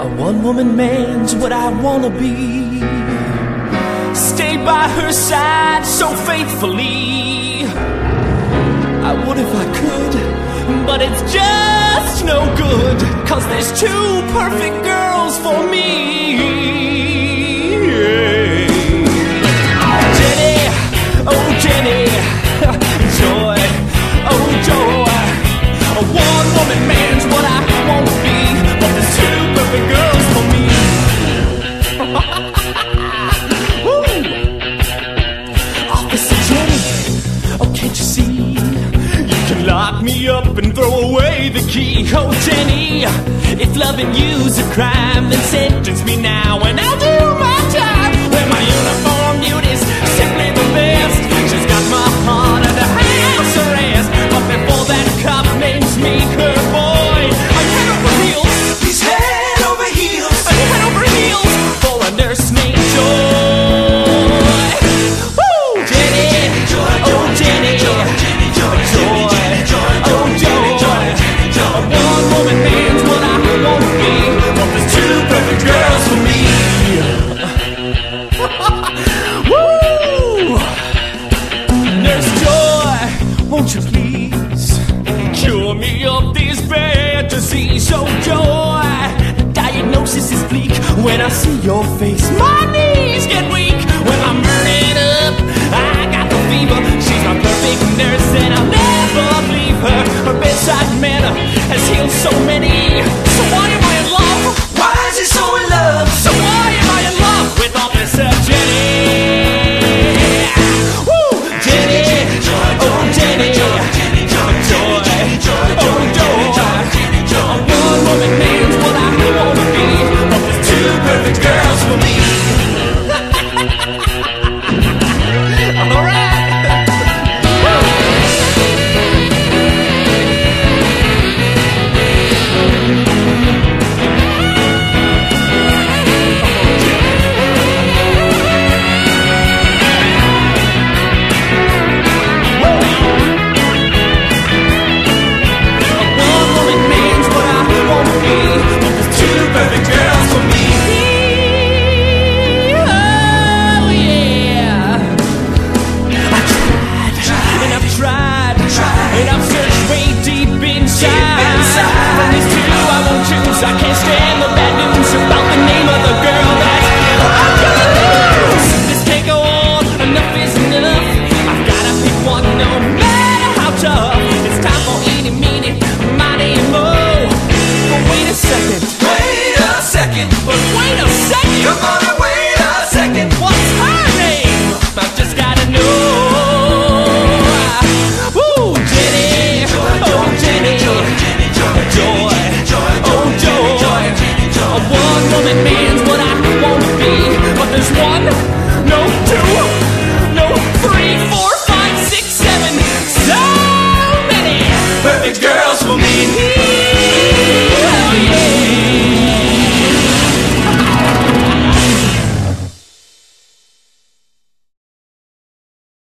A one woman man's what I wanna be. Stay by her side so faithfully. I would if I could, but it's just no good. Cause there's two perfect girls for me. Officer Jenny, oh can't you see? You can lock me up and throw away the key. Oh Jenny, if loving you's a crime, then sentence me now. face. My knees get weak when I'm burning up. I got the fever. She's my perfect nurse, and I'll never leave her. Her bedside manner has healed so many. I can't stay